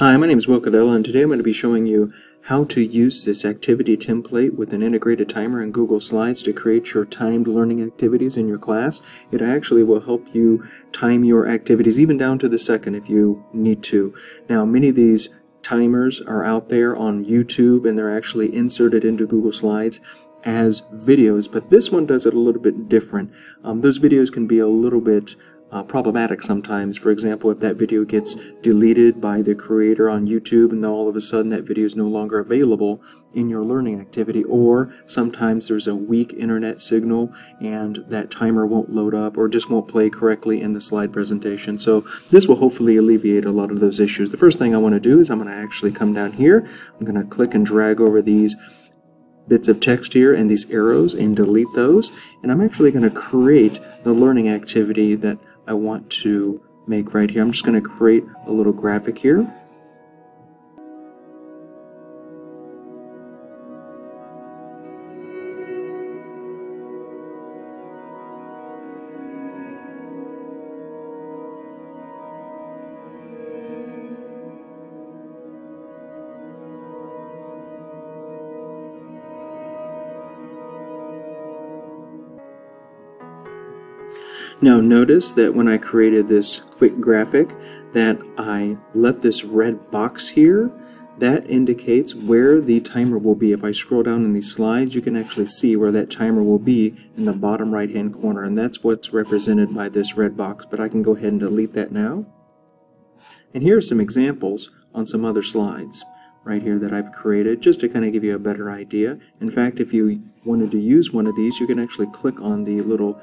Hi, my name is Will Codilla, and today I'm going to be showing you how to use this activity template with an integrated timer in Google Slides to create your timed learning activities in your class. It actually will help you time your activities even down to the second if you need to. Now, many of these timers are out there on YouTube and they're actually inserted into Google Slides as videos, but this one does it a little bit different. Um, those videos can be a little bit uh, problematic sometimes. For example, if that video gets deleted by the creator on YouTube and all of a sudden that video is no longer available in your learning activity, or sometimes there's a weak internet signal and that timer won't load up or just won't play correctly in the slide presentation. So this will hopefully alleviate a lot of those issues. The first thing I want to do is I'm going to actually come down here. I'm going to click and drag over these bits of text here and these arrows and delete those. And I'm actually going to create the learning activity that I want to make right here. I'm just going to create a little graphic here. Now notice that when I created this quick graphic that I left this red box here that indicates where the timer will be. If I scroll down in these slides, you can actually see where that timer will be in the bottom right hand corner, and that's what's represented by this red box. But I can go ahead and delete that now. And here are some examples on some other slides right here that I've created just to kind of give you a better idea. In fact, if you wanted to use one of these, you can actually click on the little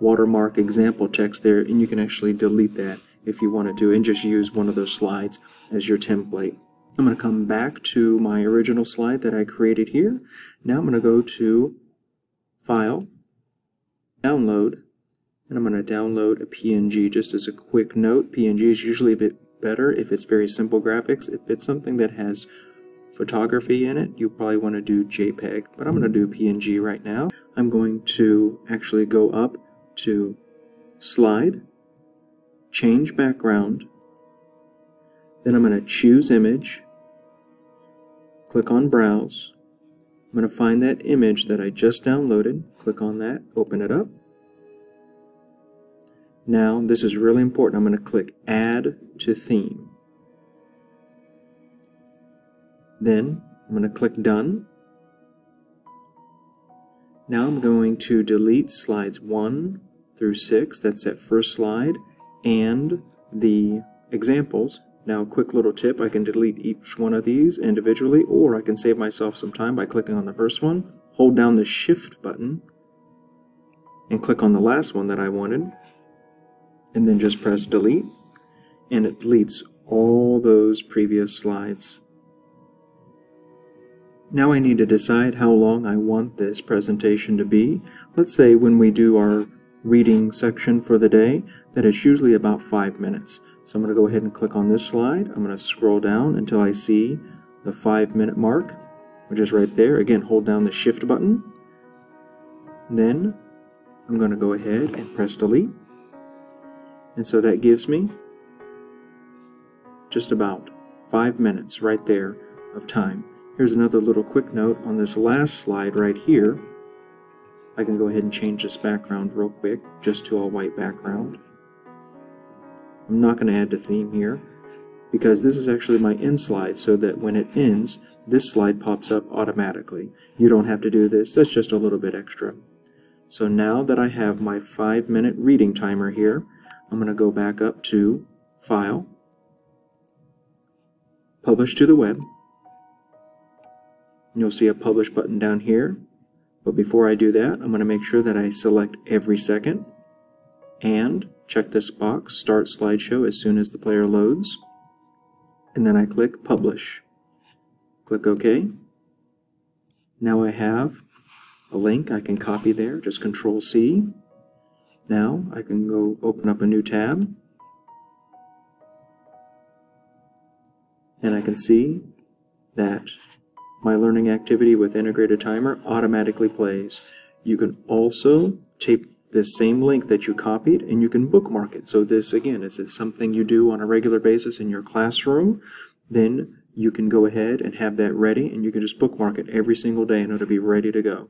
watermark example text there and you can actually delete that if you wanted to and just use one of those slides as your template. I'm going to come back to my original slide that I created here. Now I'm going to go to File, Download, and I'm going to download a PNG just as a quick note. PNG is usually a bit better if it's very simple graphics. If it's something that has photography in it, you probably want to do JPEG, but I'm going to do PNG right now. I'm going to actually go up to slide, change background, then I'm going to choose image, click on browse, I'm going to find that image that I just downloaded, click on that, open it up. Now, this is really important, I'm going to click add to theme. Then, I'm going to click done. Now I'm going to delete slides 1 through 6, that's that first slide, and the examples. Now a quick little tip, I can delete each one of these individually, or I can save myself some time by clicking on the first one, hold down the shift button, and click on the last one that I wanted, and then just press delete, and it deletes all those previous slides. Now I need to decide how long I want this presentation to be. Let's say when we do our reading section for the day that it's usually about five minutes. So I'm going to go ahead and click on this slide. I'm going to scroll down until I see the five minute mark, which is right there. Again, hold down the shift button. Then I'm going to go ahead and press delete. And so that gives me just about five minutes right there of time. Here's another little quick note on this last slide right here. I can go ahead and change this background real quick, just to a white background. I'm not going to add the theme here, because this is actually my end slide, so that when it ends, this slide pops up automatically. You don't have to do this, that's just a little bit extra. So now that I have my five minute reading timer here, I'm going to go back up to File, Publish to the Web, You'll see a publish button down here. But before I do that, I'm going to make sure that I select every second and check this box, Start Slideshow as soon as the player loads. And then I click Publish. Click OK. Now I have a link I can copy there, just Control C. Now I can go open up a new tab. And I can see that my learning activity with integrated timer automatically plays. You can also tape this same link that you copied and you can bookmark it. So this again is something you do on a regular basis in your classroom then you can go ahead and have that ready and you can just bookmark it every single day and it'll be ready to go.